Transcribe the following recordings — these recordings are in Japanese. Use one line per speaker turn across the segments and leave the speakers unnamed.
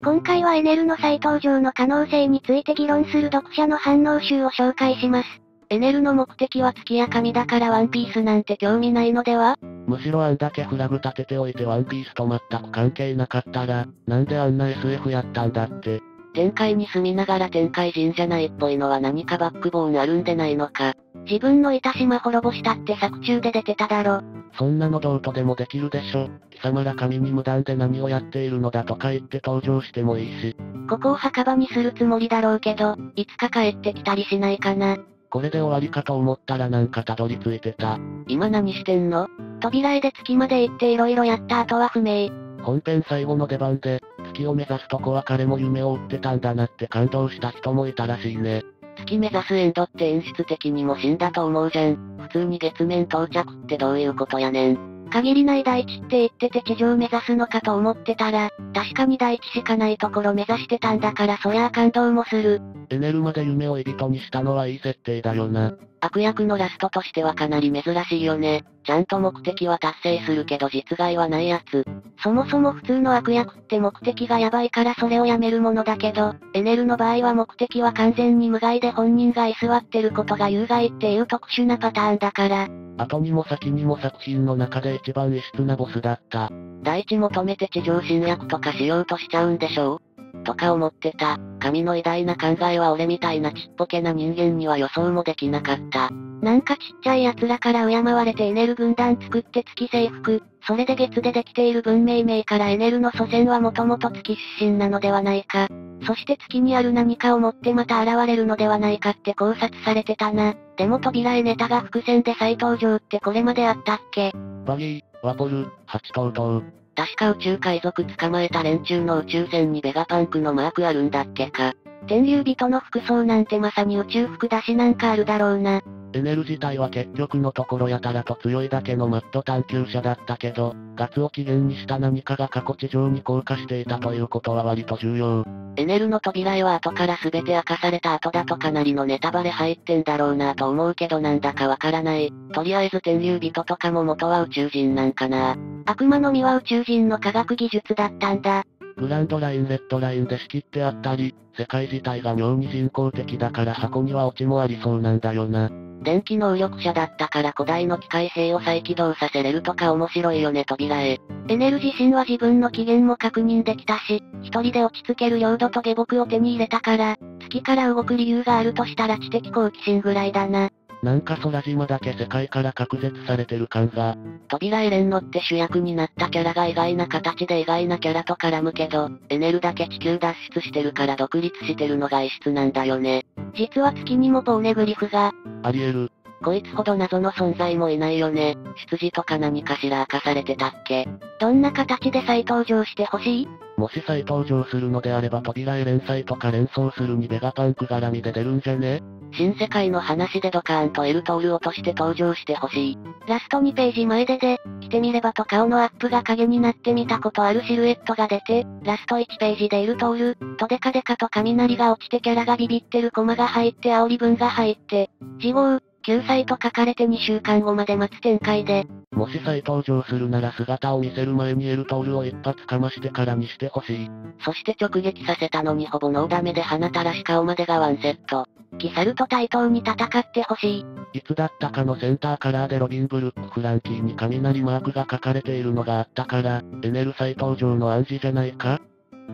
今回はエネルの再登場の可能性について議論する読者の反応集を紹介します。エネルの目的は月や神だからワンピースなんて興味ないのでは？
むしろあんだけフラグ立てておいてワンピースと全く関係なかったら、なんであんな SF やったんだって？
天界に住みながら天界人じゃないっぽいのは何かバックボーンあるんでないのか？
自分のいた島滅ぼしたって作中で出てただろ。
そんなのどうとでもできるでしょ。貴様ら神に無断で何をやっているのだとか言って登場してもいいし。
ここを墓場にするつもりだろうけど、いつか帰ってきたりしないかな。
これで終わりかと思ったらなんかたどり着いてた。
今何してんの？
扉絵で月まで行って色々やった後は不明。
本編最後の出番で、月を目指すとこは彼も夢を追ってたんだなって感動した人もいたらしいね。
月目指すエンドって演出的にも死んだと思うじゃん。普通に月面到着ってどういうことやねん。
限りない大地って言ってて地上目指すのかと思ってたら、確かに大地しかないところ目指してたんだからそりゃあ感動もする。
エネルまで夢をエビトにしたのはいい設定だよな。
悪役のラストとしてはかなり珍しいよね。ちゃんと目的は達成するけど実害はないやつ。
そもそも普通の悪役って目的がやばいからそれをやめるものだけど、エネルの場合は目的は完全に無害で本人が居座ってることが有害っていう特殊なパターンだから。
後にも先にも作品の中で一番異質なボスだった。
第一求めて地上侵略とかしようとしちゃうんでしょうとか思ってた。神の偉大な考えは俺みたいなちっぽけな人間には予想もできなかった。
なんかちっちゃい奴らから敬われてエネル軍団作って月征服。それで月でできている文明名からエネルの祖先はもともと月出身なのではないか。そして月にある何かを持ってまた現れるのではないかって考察されてたな。でも扉絵ネタが伏線で再登場ってこれまであったっけ？
バギー、ワポル、ハチトウトウ。
確か宇宙海賊捕まえた連中の宇宙船にベガパンクのマークあるんだっけか。
天竜人の服装なんてまさに宇宙服だしなんかあるだろうな。
エネル自体は結局のところやたらと強いだけのマッド探求者だったけど、ガツを起源にした何かが過去地上に降下していたということは割と重要。
エネルの扉絵は後から全て明かされた後だとかなりのネタバレ入ってんだろうなと思うけどなんだかわからない。とりあえず天竜人とかも元は宇宙人なんかな。
悪魔の実は宇宙人の科学技術だったんだ。
グランドラインレッドラインで仕切ってあったり、世界自体が妙に人工的だから箱にはオチもありそうなんだよな。
電気能力者だったから古代の機械兵を再起動させれるとか面白いよね扉へ。
エネル自身は自分の機嫌も確認できたし、一人で落ち着ける領土と下僕を手に入れたから、月から動く理由があるとしたら知的好奇心ぐらいだな。
なんか空島だけ世界から隔絶されてる感が。
扉エレンノって主役になったキャラが意外な形で意外なキャラと絡むけど、エネルだけ地球脱出してるから独立してるのが異質なんだよね。
実は月にもポーネグリフが。
あり得る。
こいつほど謎の存在もいないよね。出自とか何かしら明かされてたっけ
どんな形で再登場してほしい？
もし再登場するのであれば扉絵連載とか連想するにベガパンク絡みで出るんじゃね？
新世界の話でドカーンとエルトールをとして登場してほしい。
ラスト2ページ前でで、来てみればと顔のアップが影になって見たことあるシルエットが出て、ラスト1ページでエルトール、とデカデカと雷が落ちてキャラがビビってるコマが入って煽り文が入って、事後、救済と書かれて2週間後まで待つ展開で。
もし再登場するなら姿を見せる前にエルトールを一発かましてからにしてほしい。
そして直撃させたのにほぼノーダメで鼻たらし顔までがワンセット。
キサルと対等に戦ってほしい。
いつだったかのセンターカラーでロビン・ブルック・フランキーに雷マークが書かれているのがあったから、エネル再登場の暗示じゃないか？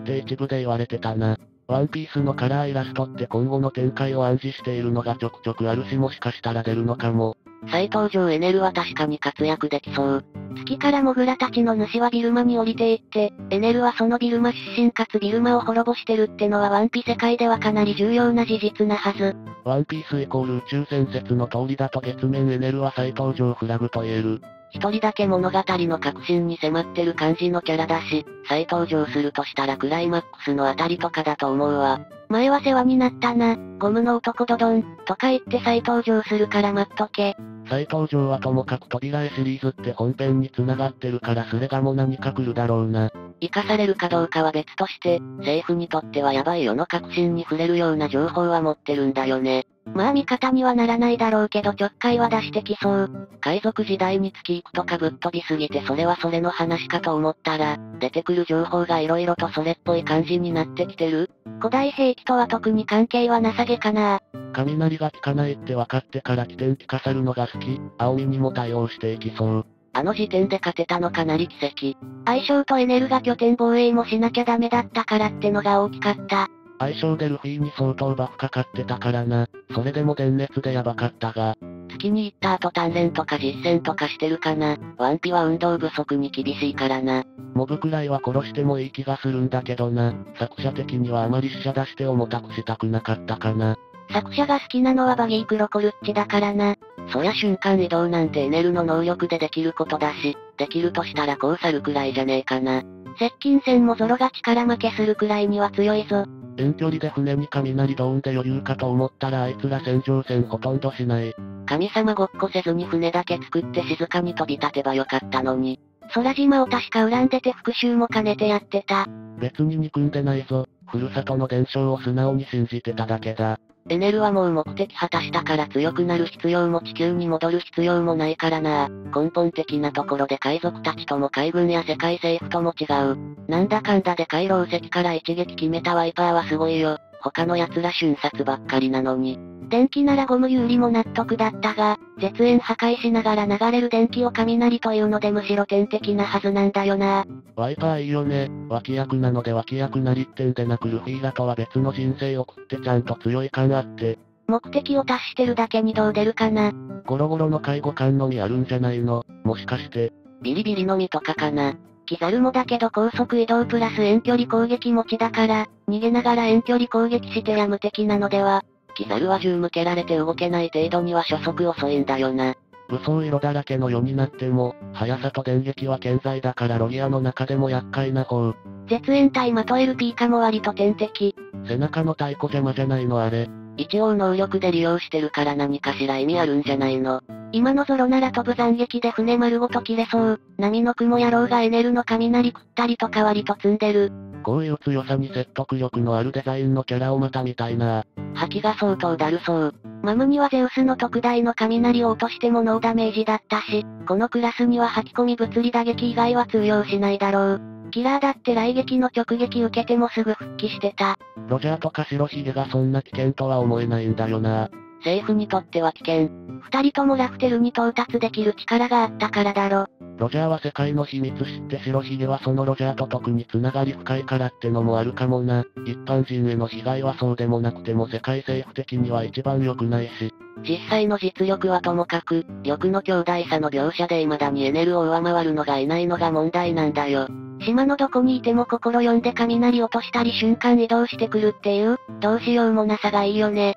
って一部で言われてたな。ワンピースのカラーイラストって今後の展開を暗示しているのがちょくちょくあるしもしかしたら出るのかも。
再登場エネルは確かに活躍できそう。
月からモグラたちの主はビルマに降りていって、エネルはそのビルマ出身かつビルマを滅ぼしてるってのはワンピ世界ではかなり重要な事実なはず。
ワンピースイコール宇宙船説の通りだと月面エネルは再登場フラグと言える。
一人だけ物語の核心に迫ってる感じのキャラだし、再登場するとしたらクライマックスのあたりとかだと思うわ。
前は世話になったな、ゴムの男ドドン、とか言って再登場するから待っとけ。
再登場はともかく扉絵シリーズって本編に繋がってるからそれがも何か来るだろうな。
生かされるかどうかは別として、政府にとってはヤバい世の革新に触れるような情報は持ってるんだよね。
まあ味方にはならないだろうけどちょっかいは出してきそう。
海賊時代に月行くとかぶっ飛びすぎてそれはそれの話かと思ったら、出てくる情報が色々とそれっぽい感じになってきてる
古代兵器とは特に関係はなさげかな。
雷が効かないって分かってから起点聞かさるのが好き、青みにも対応していきそう。
あの時点で勝てたのかなり奇跡。
相性とエネルが拠点防衛もしなきゃダメだったからってのが大きかった。
相性でルフィに相当バフかかってたからな。それでも電熱でやばかったが。
月に行った後鍛錬とか実践とかしてるかな。ワンピは運動不足に厳しいからな。
モブくらいは殺してもいい気がするんだけどな。作者的にはあまり死者出して重たくしたくなかったかな。
作者が好きなのはバギークロコルッチだからな。
そりゃ瞬間移動なんてエネルの能力でできることだし、できるとしたらこう去るくらいじゃねえかな。
接近戦もゾロが力負けするくらいには強いぞ。
遠距離で船に雷ドーンで余裕かと思ったらあいつら戦場戦ほとんどしない。
神様ごっこせずに船だけ作って静かに飛び立てばよかったのに。
空島を確か恨んでて復讐も兼ねてやってた。
別に憎んでないぞ。ふるさとの伝承を素直に信じてただけだ。
エネルはもう目的果たしたから強くなる必要も地球に戻る必要もないからな。根本的なところで海賊たちとも海軍や世界政府とも違う。なんだかんだで海老石から一撃決めたワイパーはすごいよ。他の奴ら瞬殺ばっかりなのに。
電気ならゴム有利も納得だったが、絶縁破壊しながら流れる電気を雷というのでむしろ天敵なはずなんだよな。
ワイパーいいよね。脇役なので脇役なりってんでなくルフィらとは別の人生を送ってちゃんと強い感あって。
目的を達してるだけにどう出るかな。
ゴロゴロの介護官のみあるんじゃないの？もしかして。
ビリビリのみとかかな。
キザルもだけど高速移動プラス遠距離攻撃持ちだから、逃げながら遠距離攻撃してや無敵なのでは。
キザルは銃向けられて動けない程度には初速遅いんだよな。
武装色だらけの世になっても、速さと電撃は健在だからロギアの中でも厄介な方。
絶縁体まとえるピーカも割と天敵。
背中の太鼓邪魔じゃないのあれ。
一応能力で利用してるから何かしら意味あるんじゃないの。
今のゾロなら飛ぶ斬撃で船丸ごと切れそう。波の雲野郎がエネルの雷食ったりとか割と積んでる。
こういう強さに説得力のあるデザインのキャラをまた見たいな。
覇気が相当だるそう。
マムにはゼウスの特大の雷を落としてもノーダメージだったし、このクラスには吐き込み物理打撃以外は通用しないだろう。キラーだって雷撃の直撃受けてもすぐ復帰してた。
ロジャーとか白ひげがそんな危険とは思えないんだよな。
政府にとっては危険。
二人ともラフテルに到達できる力があったからだろ。
ロジャーは世界の秘密知って白ひげはそのロジャーと特に繋がり深いからってのもあるかもな。一般人への被害はそうでもなくても世界政府的には一番良くないし。
実際の実力はともかく、欲の兄弟差の描写で未だにエネルを上回るのがいないのが問題なんだよ。
島のどこにいても心読んで雷落としたり瞬間移動してくるっていう、どうしようもなさがいいよね。